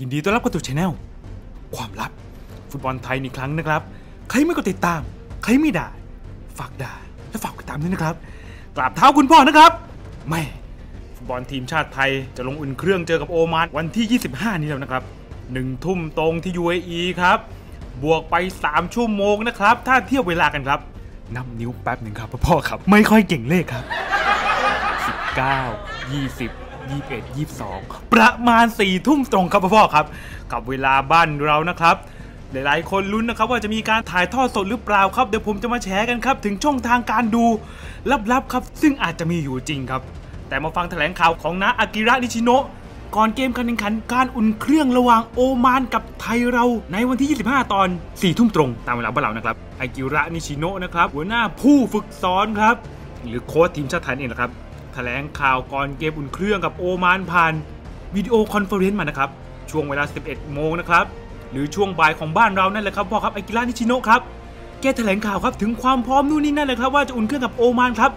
ยินดีต้อนรับเข้าสู่ช anel ความลับ ฟุตบอลไทยอีกครั้งนะครับ ใครไม่กดติดตาม ใครไม่ด่า ฝากด่า และฝากกดติดตามด้วยนะครับ กราบเท้าคุณพ่อนะครับแม่ ฟุตบอลทีมชาติไทยจะลงอุ่นเครื่องเจอกับโอมานวันที่ 25 นี้แล้วนะครับหนึ่งทุ่มตรงที่ UAE ครับ บวกไป 3 ชั่วโมงนะครับ ถ้าเทียบเวลากันครับ นับนิ้วแป๊บหนึ่งครับพ่อครับ ไม่ค่อยเก่งเลขครับ 19 20 21 22 ประมาณ 4 ทุ่มตรงครับพ่อครับ กับเวลาบ้านเรานะครับ หลายๆ คนลุ้นนะครับว่าจะมีการถ่ายทอดสดหรือเปล่าครับ เดี๋ยวผมจะมาแชร์กันครับ ถึงช่องทางการดูลับๆครับ ซึ่งอาจจะมีอยู่จริงครับ แต่มาฟังแถลงข่าวของนาอากิระนิชิโนะก่อนเกมการแข่งขันการอุ่นเครื่องระหว่างโอมานกับไทยเราในวันที่ 25 ตอน 4 ทุ่มตรงตามเวลาบ้านเรานะครับอากิระนิชิโนะนะครับหัวหน้าผู้ฝึกสอนครับ หรือโค้ชทีมชาติไทยเองนะครับ แถลงข่าวก่อนเกมอุ่นเครื่องกับโอมานผ่าน video conference มานะครับ ช่วงเวลา 11 โมงนะครับ หรือช่วงบ่ายของบ้านเรานั่นแหละครับพ่อครับอากิระนิชิโนะครับแกแถลงข่าวครับถึงความพร้อมนู่นนี่นั่นเลยครับว่าจะอุ่นเครื่องกับโอมานครับ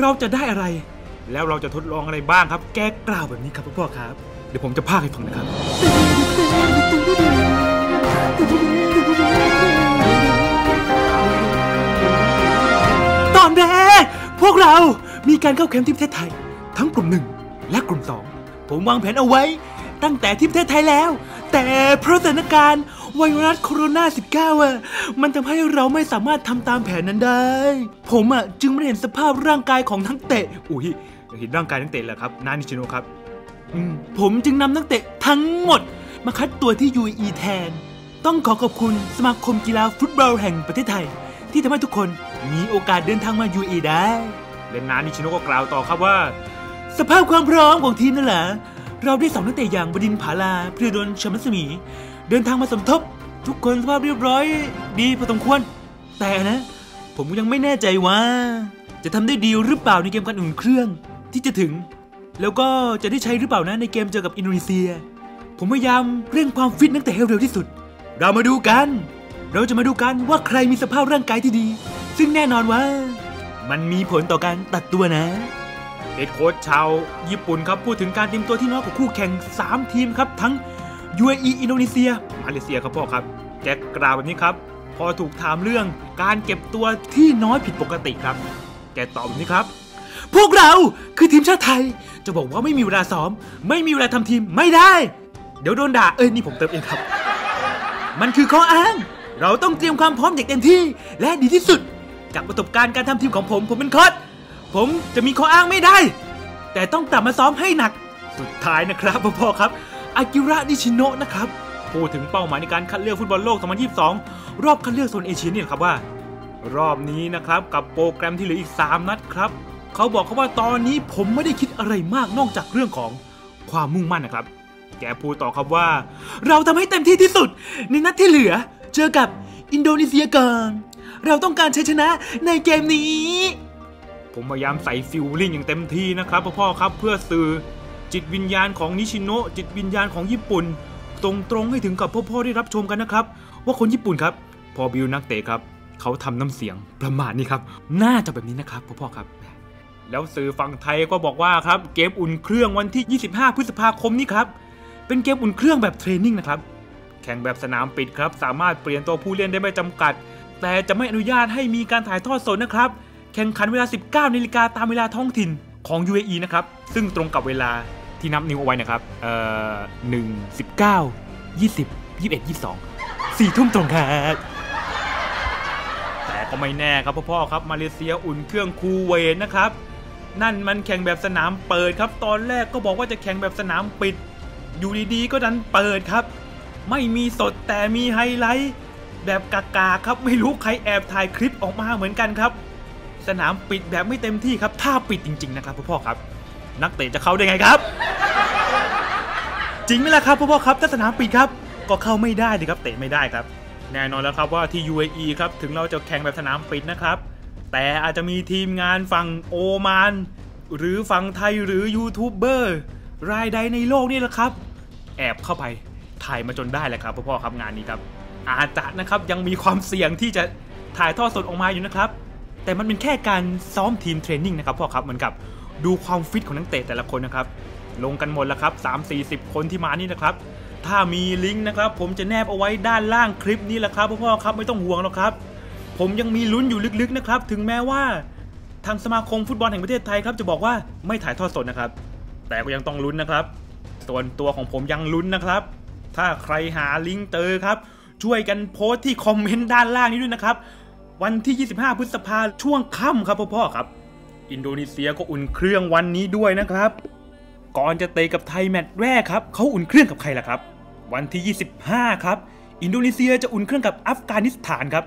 เราจะได้อะไร แล้วเราจะทดลองอะไรบ้างครับ แกกล่าวแบบนี้ครับพ่อครับ เดี๋ยวผมจะพากให้ฟังนะครับ ตอนแรกพวกเรา มีการเข้าแคมป์ที่ประเทศไทย ทั้งกลุ่มหนึ่งและกลุ่มสอง ผมวางแผนเอาไว้ ตั้งแต่ที่ประเทศไทยแล้ว แต่เพราะสถานการณ์ไวรัสโคโรนา 19 อะ มันทำให้เราไม่สามารถทำตามแผนนั้นได้ ผมอะจึงไม่เห็นสภาพร่างกายของนักเตะ อุ้ยเห็นร่างกายนักเตะแล้วครับ นานิชิโนะครับ ผมจึงนำนักเตะทั้งหมด มาคัดตัวที่ UAE แทน ต้องขอขอบคุณสมาคมกีฬาฟุตบอลแห่งประเทศไทย ที่ทำให้ทุกคนมีโอกาสเดินทางมา UAE ได้ และนานิชิโนก็กล่าวต่อครับว่า สภาพความพร้อมของทีมนั่นแหละ เราได้สองนักเตะอย่างบดินผาลาเพื่อดนชมัสมี เดินทางมาสมทบ ทุกคนสภาพเรียบร้อย ดีพอสมควร แต่นะ ผมยังไม่แน่ใจว่า จะทำได้ดีหรือเปล่าในเกมการอุ่นเครื่องที่จะถึง แล้วก็จะได้ใช้หรือเปล่านะในเกมเจอกับอินโดนีเซีย ผมพยายามเร่งความฟิตนักเตะให้เร็วที่สุด เรามาดูกัน เราจะมาดูกันว่าใครมีสภาพร่างกายที่ดี ซึ่งแน่นอนว่า มันมีผลต่อการตัดตัวนะเฮดโค้ชชาวญี่ปุ่นครับพูดถึงการเตรียมตัวที่น้อยกว่าคู่แข่ง 3 ทีมครับ ทั้ง UAE อินโดนีเซีย มาเลเซียครับพ่อครับ แกกล่าวแบบนี้ครับ พอถูกถามเรื่องการเก็บตัวที่น้อยผิดปกติครับ แกตอบแบบนี้ครับ พวกเราคือทีมชาติไทย จะบอกว่าไม่มีเวลาซ้อม ไม่มีเวลาทำทีมไม่ได้ เดี๋ยวโดนด่าเอ้ยนี่ผมเติมเองครับ มันคือข้ออ้าง เราต้องเตรียมความพร้อมอย่างเต็มที่ และดีที่สุด จากประสบการณ์การทำทีมของผมผมเป็นโค้ชผมจะมีข้ออ้างไม่ได้ แต่ต้องกลับมาซ้อมให้หนัก สุดท้ายนะครับพ่อครับอากิระนิชิโนะนะครับพูดถึงเป้าหมายในการคัดเลือกฟุตบอลโลก 2022 รอบคัดเลือกโซนเอเชียนี่ยครับว่า รอบนี้นะครับกับโปรแกรมที่เหลืออีก 3 นัดครับ เขาบอกเขาว่าตอนนี้ผมไม่ได้คิดอะไรมากนอกจากเรื่องของความมุ่งมั่นนะครับ แกพูดต่อครับว่า เราทำให้เต็มที่ที่สุด ในนัดที่เหลือ เจอกับอินโดนีเซียก่อน เราต้องการชัยชนะในเกมนี้ ผมพยายามใส่ฟิลลิ่งอย่างเต็มที่นะครับพ่อครับเพื่อสื่อจิตวิญญาณของนิชิโนะจิตวิญญาณของญี่ปุ่นตรงตรงให้ถึงกับพ่อๆได้รับชมกันนะครับ ว่าคนญี่ปุ่นครับ พอบิวนักเตะครับ เขาทำน้ำเสียงประมาณนี้ครับ น่าจะแบบนี้นะครับพ่อๆครับ แล้วสื่อฝั่งไทยก็บอกว่าครับเกมอุ่นเครื่องวันที่ 25 พฤษภาคมนี้ครับเป็นเกมอุ่นเครื่องแบบเทรนนิ่งนะครับแข่งแบบสนามปิดครับ สามารถเปลี่ยนตัวผู้เล่นได้ไม่จำกัด แต่จะไม่อนุญาตให้มีการถ่ายทอดสดนะครับ แข่งขันเวลา 19นาฬิกาตามเวลาท้องถิ่นของ UAE นะครับ ซึ่งตรงกับเวลาที่นับนิ้วเอาไว้นะครับ เอ่อหนึ่งสิบเก้ายี่สิบยี่สิบเอ็ดยี่สิบสองสี่ทุ่มตรงครับแต่ก็ไม่แน่ครับพ่อๆครับ มาเลเซียอุ่นเครื่องคูเวตนะครับ นั่นมันแข่งแบบสนามเปิดครับ ตอนแรกก็บอกว่าจะแข่งแบบสนามปิด อยู่ดีๆก็ดันเปิดครับ ไม่มีสดแต่มีไฮไลท์ แบบกากาครับไม่รู้ใครแอบถ่ายคลิปออกมาเหมือนกันครับ สนามปิดแบบไม่เต็มที่ครับ ถ้าปิดจริง ๆ นะครับพ่อๆครับ นักเตะจะเข้าได้ไงครับ จริงไหมล่ะครับพ่อๆครับถ้าสนามปิดครับ ก็เข้าไม่ได้ดิครับเตะไม่ได้ครับ แน่นอนแล้วครับว่าที่ UAE ครับถึงเราจะแข่งแบบสนามปิดนะครับ แต่อาจจะมีทีมงานฝั่งโอมาน หรือฝั่งไทยหรือยูทูบเบอร์รายใดในโลกนี่แหละครับ แอบเข้าไปถ่ายมาจนได้แหละครับพ่อๆครับงานนี้ครับ อาจจะนะครับยังมีความเสี่ยงที่จะถ่ายทอดสดออกมาอยู่นะครับ แต่มันเป็นแค่การซ้อมทีมเทรนนิ่งนะครับพ่อครับเหมือนกับดูความฟิตของนักเตะแต่ละคนนะครับ ลงกันหมดแล้วครับ 3 4 0 คนที่มานี่นะครับ ถ้ามีลิงก์นะครับ ผมจะแนบเอาไว้ด้านล่างคลิปนี้แหละครับพ่อๆครับไม่ต้องห่วงหรอกครับ ผมยังมีลุ้นอยู่ลึกๆนะครับ ถึงแม้ว่าทางสมาคมฟุตบอลแห่งประเทศไทยครับจะบอกว่าไม่ถ่ายทอดสดนะครับ แต่ก็ยังต้องลุ้นนะครับ ส่วนตัวของผมยังลุ้นนะครับ ถ้าใครหาลิงก์เจอครับ ช่วยกันโพสต์ที่คอมเมนต์ด้านล่างนี้ด้วยนะครับ วันที่ 25 พฤษภาช่วงค่ำครับพ่อๆครับ อินโดนีเซียก็อุ่นเครื่องวันนี้ด้วยนะครับ ก่อนจะเตะกับไทยแมตช์แรกครับเขาอุ่นเครื่องกับใครล่ะครับ วันที่ 25 ครับ อินโดนีเซียจะอุ่นเครื่องกับอัฟกานิสถานครับ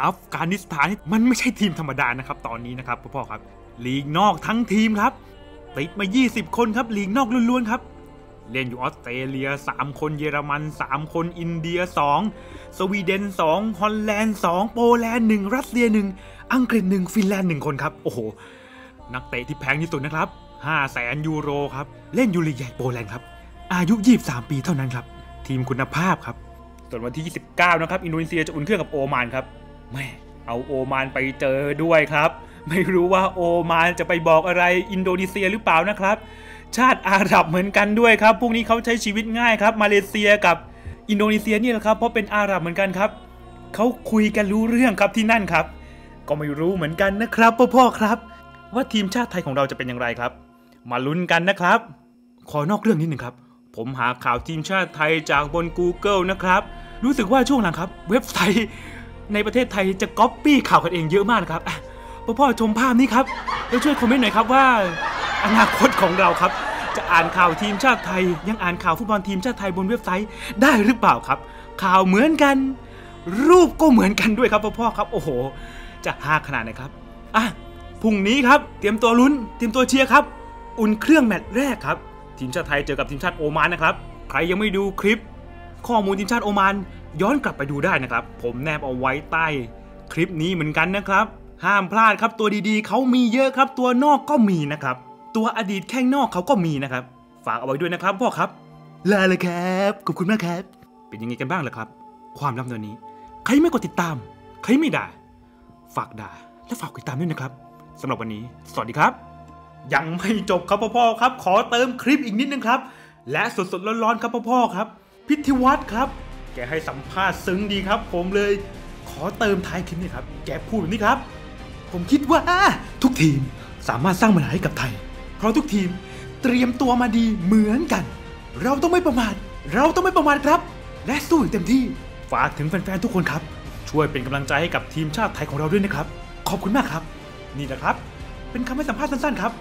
อัฟกานิสถานมันไม่ใช่ทีมธรรมดานะครับ ตอนนี้นะครับพ่อๆครับลีกนอกทั้งทีมครับติดมา 20 คนครับลีกนอกล้วนๆครับ เล่นอยู่ออสเตรเลีย 3 คนเยอรมัน 3 คนอินเดีย 2 สวีเดน 2 ฮอลแลนด์ 2 โปแลนด์ 1 รัสเซีย 1 อังกฤษ 1 ฟินแลนด์ 1 คนครับ โอ้โห นักเตะที่แพงที่สุดนะครับ 5 แสนยูโรครับ เล่นอยู่ลีกใหญ่โปแลนด์ครับ อายุ 23 ปีเท่านั้นครับ ทีมคุณภาพครับ ส่วนวันที่ 29 นะครับ อินโดนีเซียจะอุ่นเครื่องกับโอมานครับแม่เอาโอมานไปเจอด้วยครับ ไม่รู้ว่าโอมานจะไปบอกอะไรอินโดนีเซียหรือเปล่านะครับ ชาติอาหรับเหมือนกันด้วยครับ พวกนี้เขาใช้ชีวิตง่ายครับ มาเลเซียกับอินโดนีเซียนี่แหละครับ เพราะเป็นอาหรับเหมือนกันครับ เขาคุยกันรู้เรื่องครับที่นั่นครับ ก็ไม่รู้เหมือนกันนะครับพ่อพ่อครับ ว่าทีมชาติไทยของเราจะเป็นอย่างไรครับ มาลุ้นกันนะครับ ขอนอกเรื่องนิดหนึ่งครับ ผมหาข่าวทีมชาติไทยจากบน Google นะครับ รู้สึกว่าช่วงหลังครับ เว็บไซต์ในประเทศไทยจะก๊อปปี้ข่าวกันเองเยอะมากครับพ่อพ่อชมภาพนี้ครับแล้วช่วยคอมเมนต์หน่อยครับว่า อนาคตของเราครับ จะอ่านข่าวทีมชาติไทย ยังอ่านข่าวฟุตบอลทีมชาติไทยบนเว็บไซต์ได้หรือเปล่าครับ ข่าวเหมือนกัน รูปก็เหมือนกันด้วยครับพ่อพ่อครับ โอ้โห จะฮาขนาดไหนครับอะพรุ่งนี้ครับ เตรียมตัวลุ้น เตรียมตัวเชียร์ครับ อุ่นเครื่องแมตช์แรกครับ ทีมชาติไทยเจอกับทีมชาติโอมานนะครับ ใครยังไม่ดูคลิป ข้อมูลทีมชาติโอมานย้อนกลับไปดูได้นะครับ ผมแนบเอาไว้ใต้คลิปนี้เหมือนกันนะครับ ห้ามพลาดครับตัวดีๆ เขามีเยอะครับ ตัวนอกก็มีนะครับ ตัวอดีตแข้งนอกเขาก็มีนะครับ ฝากเอาไว้ด้วยนะครับพ่อครับ ลาเลยครับ ขอบคุณมากครับ เป็นยังไงกันบ้างล่ะครับ ความลับตัวนี้ ใครไม่กดติดตาม ใครไม่ด่า ฝากด่า และฝากติดตามด้วยนะครับสำหรับวันนี้ สวัสดีครับ ยังไม่จบครับพ่อพ่อครับ ขอเติมคลิปอีกนิดนึงครับ และสดๆร้อนๆครับพ่อพ่อครับ พิธีวัตรครับ แกให้สัมภาษณ์ซึ้งดีครับ ผมเลย ขอเติมท้ายคลิปนี้ครับ แกพูดแบบนี้ครับ ผมคิดว่าทุกทีมสามารถสร้างปัญหาให้กับไทย เพราะทุกทีมเตรียมตัวมาดีเหมือนกัน เราต้องไม่ประมาท เราต้องไม่ประมาทครับ และสู้อย่างเต็มที่ ฝากถึงแฟนๆทุกคนครับ ช่วยเป็นกำลังใจให้กับทีมชาติไทยของเราด้วยนะครับ ขอบคุณมากครับ นี่แหละครับ เป็นคำให้สัมภาษณ์สั้นๆครับ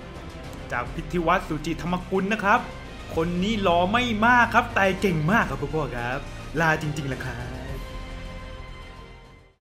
จากพิธีวัตรสุจิธรรมกุลนะครับ คนนี้หล่อไม่มากครับแต่เก่งมากครับพ่อๆครับ ลาจริงๆแหละครับ